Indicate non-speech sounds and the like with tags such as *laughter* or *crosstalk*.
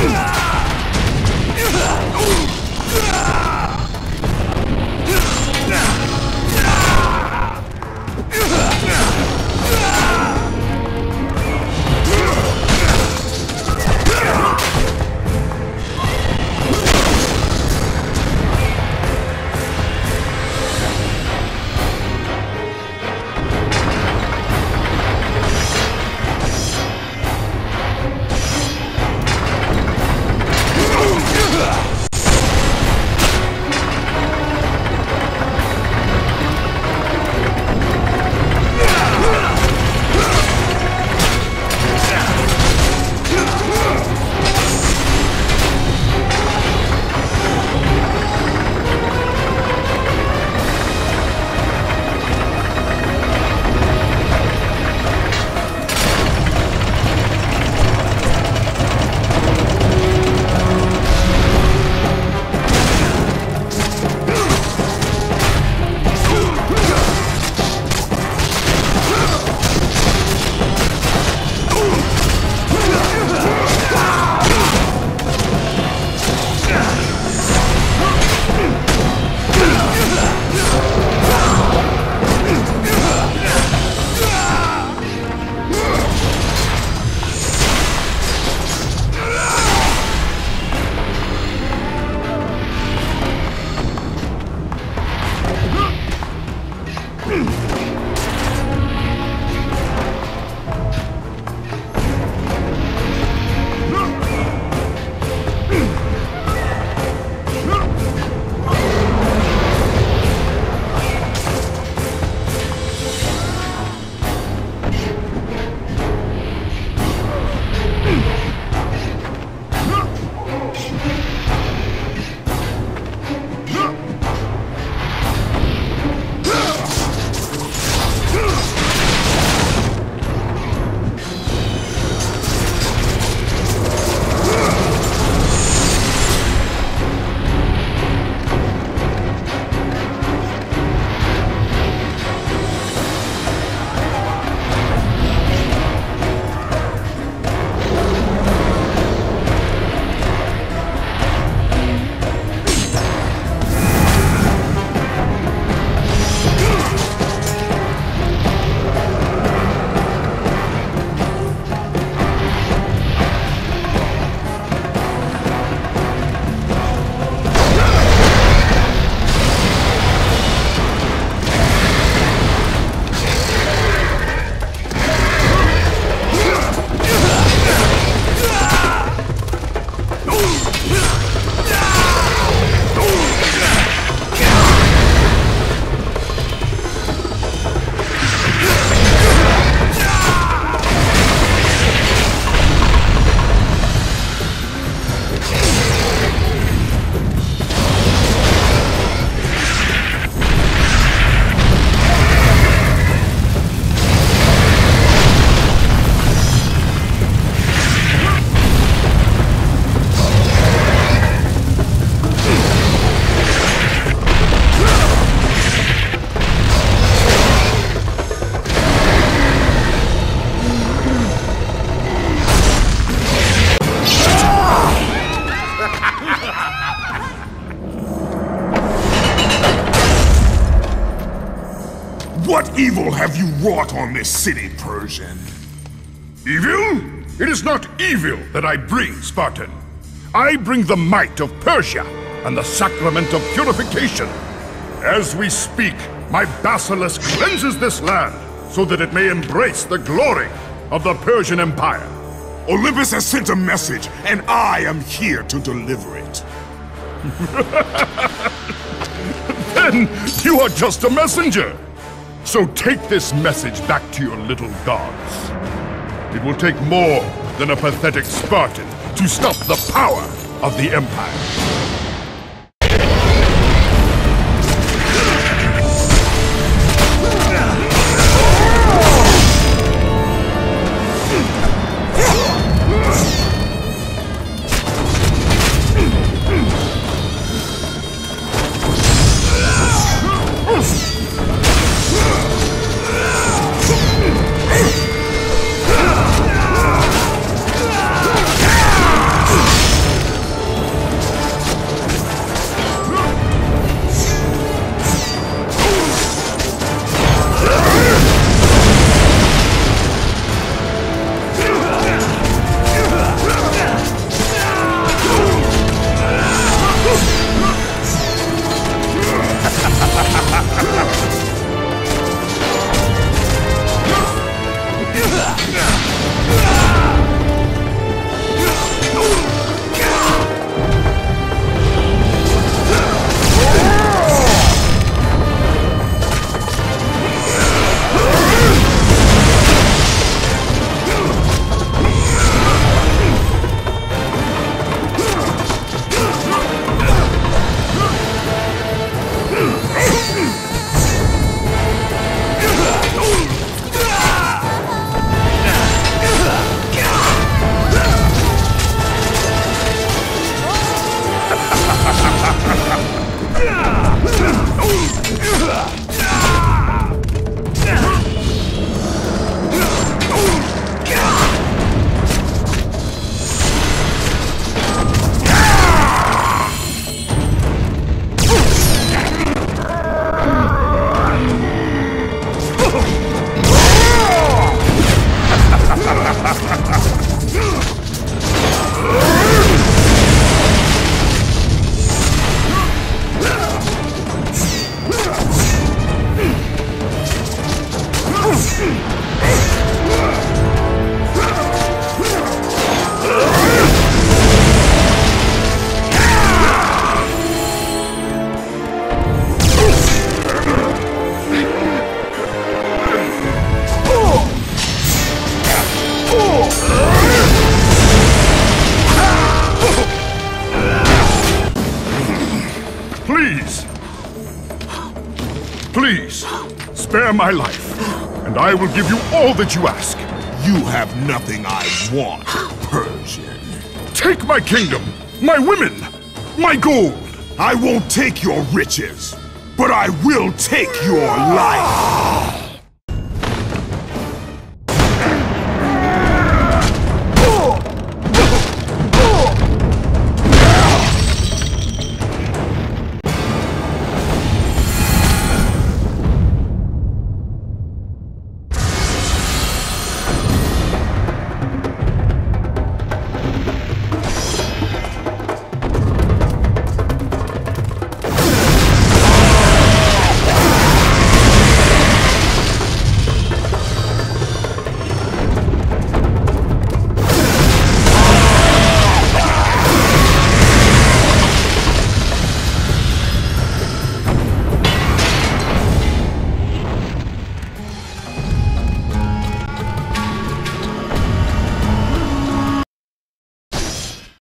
Yeah. Evil have you wrought on this city, Persian? Evil? It is not evil that I bring, Spartan. I bring the might of Persia and the sacrament of purification. As we speak, my basilisk cleanses this land so that it may embrace the glory of the Persian Empire. Olympus has sent a message, and I am here to deliver it. *laughs* then you are just a messenger. So take this message back to your little gods. It will take more than a pathetic Spartan to stop the power of the Empire. Please, spare my life, and I will give you all that you ask. You have nothing I want, Persian. Take my kingdom, my women, my gold. I won't take your riches, but I will take your life.